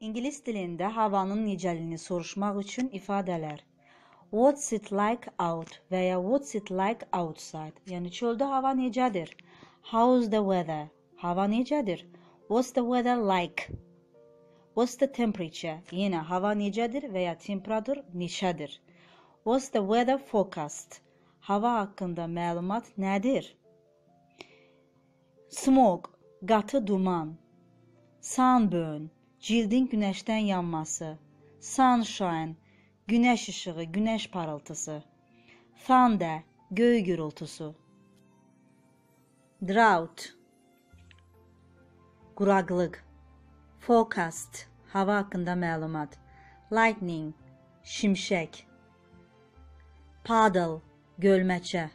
İngilis dilində havanın necəliyini soruşmaq üçün ifadələr. What's it like out və ya what's it like outside? Yəni çöldə hava necədir? How's the weather? Hava necədir? What's the weather like? What's the temperature? Yenə hava necədir və ya temperatur neçədir? What's the weather forecast? Hava haqqında məlumat nədir? Smoke, qatı duman. Sunburn, cildin günəşdən yanması. Sunshine, günəş işığı, günəş parıltısı. Thunder, göy gürültüsü. Drought, quraqlıq. Forecast, hava haqqında məlumat. Lightning, şimşək. Puddle, gölməçə.